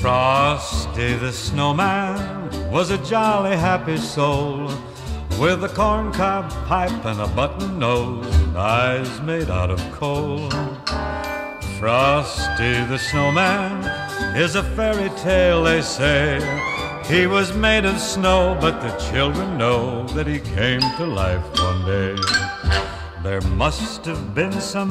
Frosty the snowman was a jolly happy soul with a corncob pipe and a button nose and eyes made out of coal. Frosty the snowman is a fairy tale, they say. He was made of snow, but the children know that he came to life one day. There must have been some